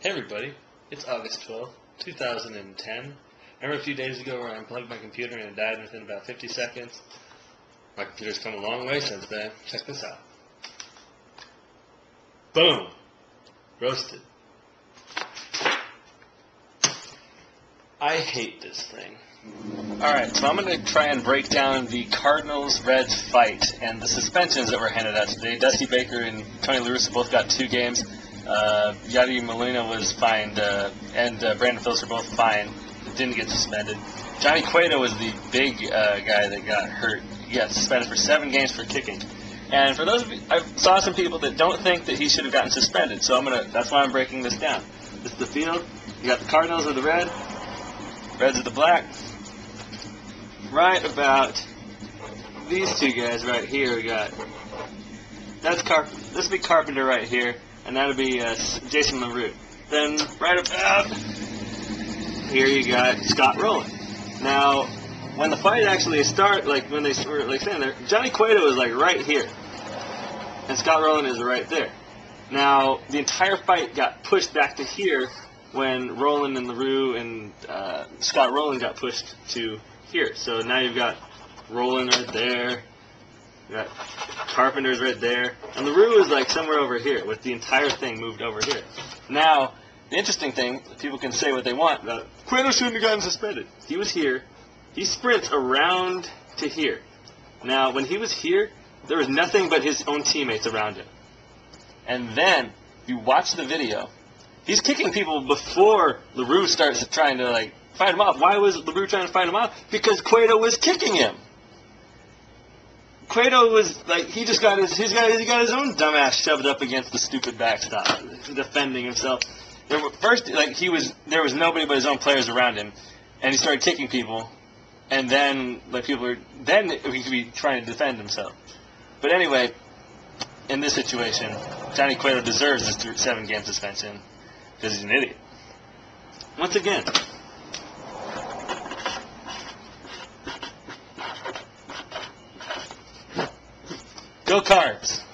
Hey everybody, it's August 12th, 2010. I Remember a few days ago where I unplugged my computer and it died within about 50 seconds? My computer's come a long way since then. Check this out. Boom! Roasted. I hate this thing. Alright, so I'm going to try and break down the Cardinals-Reds fight and the suspensions that were handed out today. Dusty Baker and Tony La Russa both got two games. Uh, Yadi Molina was fined, uh, and uh, Brandon Phillips were both fined. Didn't get suspended. Johnny Cueto was the big uh, guy that got hurt. He got suspended for seven games for kicking. And for those of you, I saw some people that don't think that he should have gotten suspended. So I'm gonna. That's why I'm breaking this down. This is the field. You got the Cardinals with the red. Reds with the black. Right about these two guys right here. We got. That's Carp. This would be Carpenter right here and that'll be uh, Jason LaRue. Then right about here you got Scott Rolen. Now, when the fight actually started, like when they were like saying there, Johnny Cueto is like right here, and Scott Rolen is right there. Now, the entire fight got pushed back to here when Rolen and LaRue and uh, Scott Rolen got pushed to here. So now you've got Rolen right there, got Carpenter's right there. And LaRue is like somewhere over here with the entire thing moved over here. Now, the interesting thing, people can say what they want, but Cueto shouldn't have gotten suspended. He was here. He sprints around to here. Now, when he was here, there was nothing but his own teammates around him. And then, you watch the video, he's kicking people before LaRue starts trying to, like, fight him off. Why was LaRue trying to fight him off? Because Cueto was kicking him. Cueto was like he just got his he's got he got his own dumbass shoved up against the stupid backstop, defending himself. There were, first, like he was there was nobody but his own players around him, and he started kicking people, and then like people were then he could be trying to defend himself. But anyway, in this situation, Johnny Cueto deserves his seven game suspension because he's an idiot. Once again, Go Cards!